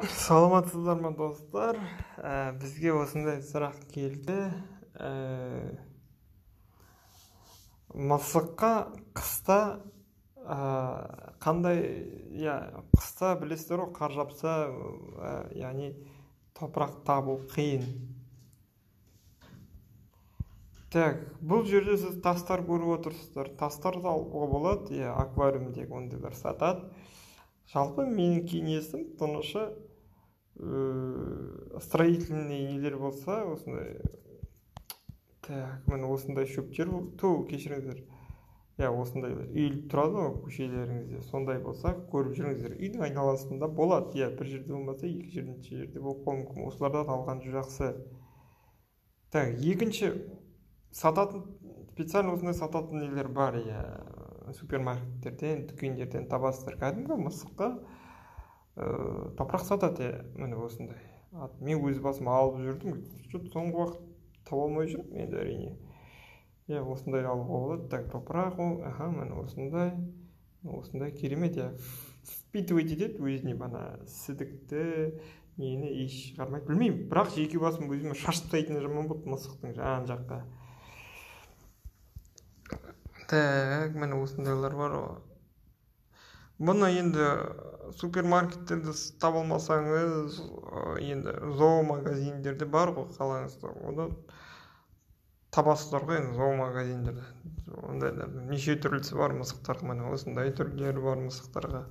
саламатсыздар ма достар? Ә, бізге осындай сұрақ келді. Ә, мысыққа қыста ә, қандай иә қыста білесіздер ғой қар жапса ә, яғни топырақ табу қиын. Так бұл жерде сіз тастар көріп отырсыздар. Тастарды алуға болады иә аквариумдегі ондайлар сатады. Жалпы менің кеңесім тұнышы Э, строительный нелер болса осындай так міне осындай шөптер ту кешіріңіздер. Иә осындай үйіліп тұрады ғой көшелеріңізде. Сондай болса көріп жүріңіздер. Үйдің айналасында болады. Иә бір жерде болмаса екі жерінші жерде болып қалуы мүмкін. Осылардан алған жақсы. Так екінші сататын специально осындай сататын нелер бар. Иә супермаркеттерден дүкендерден табасыздар кәдімгі мысыққа ә, топырақ сатады. Міне осындай. Мен өз басым алып жүрдім. То соңғы уақыт таба алмай жүрмін енді әрине. Иә осындай алуға болады. Так топырақ ол аха міне осындай. Осындай керемет. Иә впитывать етеді өзіне ана сідікті нені иіс шығармайды білмеймін бірақ жеке басым өзіме шаш тастайтыны жаман болды мысықтың жан жаққа. Так міне осындайлар бар ғой бұны енді супермаркеттерде таба алмасаңыз енді зоомагазиндерде бар ғой қалаңыздар оны табасыздар ғой енді зоомагазиндерде ондайлардың неше түрлісі бар мысықтар міне осындай түрлері бар мысықтарға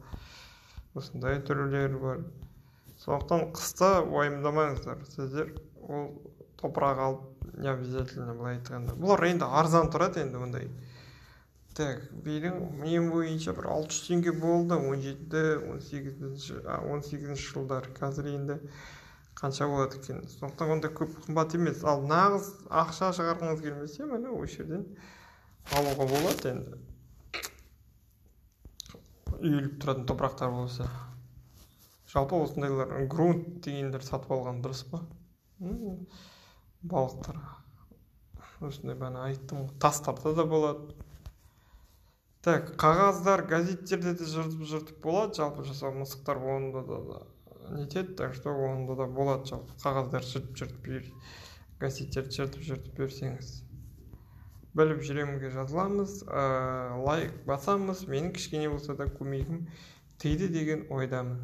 осындай түрлері бар сондықтан қыста уайымдамаңыздар сіздер ол топырақ алып не обязательно былай айтқанда бұлар енді арзан тұрады енді ондай так менің мен бойынша бір алты жүз теңге болды. он жеті он сегізінші он сегізінші жылдары. Қазір енді қанша болады екен? Сондықтан ондай көп қымбат емес. Ал нағыз ақша шығарғыңыз келмесе міне осы жерден алуға болады енді. Үйіліп тұратын топырақтар болса. Жалпы осындайлар грунт дегендер сатып алған дұрыс па? Балықтар. Осындай бағана айттым ғой. Тастарда да болады. Так қағаздар газеттерде де жыртып жыртып болады жалпы жасау мысықтар онда да нетеді так что онда да болады жалпы қағаздар жыртып жыртып газеттерді жыртып жыртып берсеңіз. Біліп жүремінге жазыламыз ә, лайк басамыз менің кішкене болса да көмегім тиді деген ойдамын.